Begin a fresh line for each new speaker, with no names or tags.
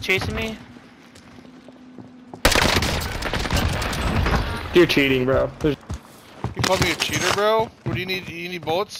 chasing me.
You're cheating, bro. There's
You call me a cheater, bro? What do you need? You need bullets?